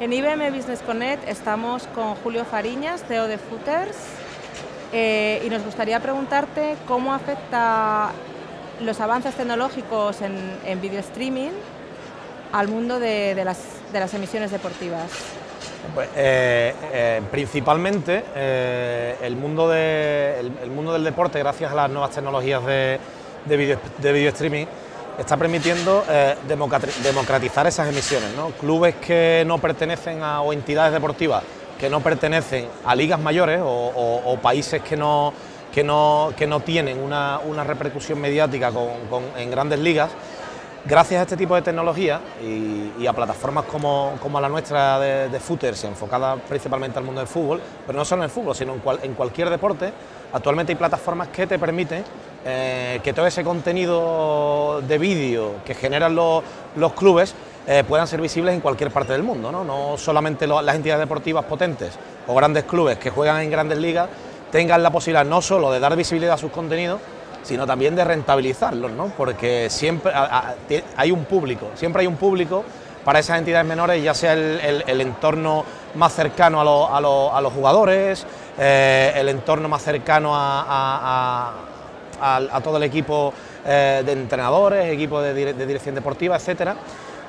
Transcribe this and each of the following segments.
En IBM Business Connect estamos con Julio Fariñas, CEO de Footers, eh, y nos gustaría preguntarte cómo afecta los avances tecnológicos en, video streaming al mundo de, las, emisiones deportivas. Pues, eh, eh, principalmente el, mundo el, mundo del deporte, gracias a las nuevas tecnologías de, de video streaming, está permitiendo eh, democratizar esas emisiones. Clubes que no pertenecen a, o entidades deportivas que no pertenecen a ligas mayores o, países que no, que no, que no tienen una, repercusión mediática en grandes ligas, gracias a este tipo de tecnología y, a plataformas como, la nuestra de, de footers, enfocada principalmente al mundo del fútbol, pero no solo en el fútbol, sino en cualquier deporte, actualmente hay plataformas que te permiten eh, que todo ese contenido de vídeo que generan los, clubes eh, puedan ser visibles en cualquier parte del mundo, no, solamente las entidades deportivas potentes o grandes clubes que juegan en grandes ligas tengan la posibilidad no solo de dar visibilidad a sus contenidos, sino también de rentabilizarlos, ¿no? porque siempre hay un público, siempre hay un público para esas entidades menores, ya sea el, entorno más cercano a, los jugadores, el entorno más cercano a a, todo el equipo eh, de entrenadores, equipo de, dirección deportiva, etcétera,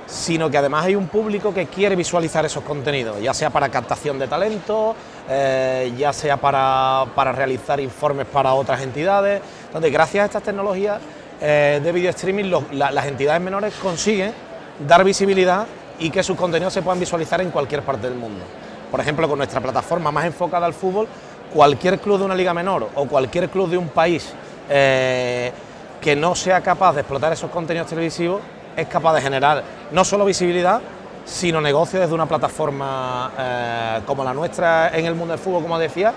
sino que además hay un público que quiere visualizar esos contenidos, ya sea para captación de talento, eh, ya sea para, realizar informes para otras entidades. Entonces, gracias a estas tecnologías eh, de video streaming, las entidades menores consiguen dar visibilidad y que sus contenidos se puedan visualizar en cualquier parte del mundo. Por ejemplo, con nuestra plataforma más enfocada al fútbol, cualquier club de una liga menor o cualquier club de un país eh, que no sea capaz de explotar esos contenidos televisivos es capaz de generar no solo visibilidad, sino negocio desde una plataforma eh, como la nuestra en el mundo del fútbol, como decía,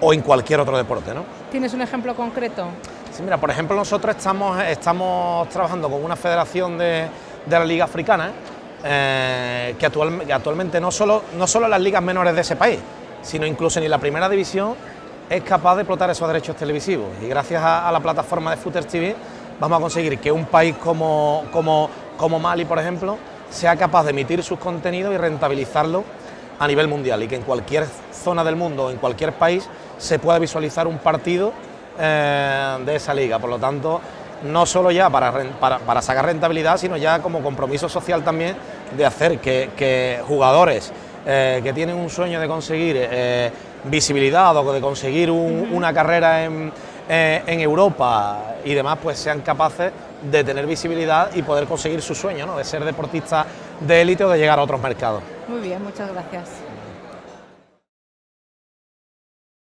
o en cualquier otro deporte. ¿no? ¿Tienes un ejemplo concreto? Sí, mira, por ejemplo, nosotros estamos, estamos trabajando con una federación de, la Liga Africana, eh, que, actualmente no solo, no solo las ligas menores de ese país, sino incluso en la primera división es capaz de explotar esos derechos televisivos y gracias a, la plataforma de Footers TV vamos a conseguir que un país como, como, como Mali, por ejemplo, sea capaz de emitir sus contenidos y rentabilizarlo a nivel mundial y que en cualquier zona del mundo o en cualquier país se pueda visualizar un partido eh, de esa liga. Por lo tanto, no solo ya para, para, sacar rentabilidad, sino ya como compromiso social también de hacer que, jugadores eh, que tienen un sueño de conseguir eh, visibilidad o de conseguir una carrera eh, en, Europa y demás, pues sean capaces de tener visibilidad y poder conseguir su sueño, ¿no? de ser deportistas de élite o de llegar a otros mercados. Muy bien, muchas gracias.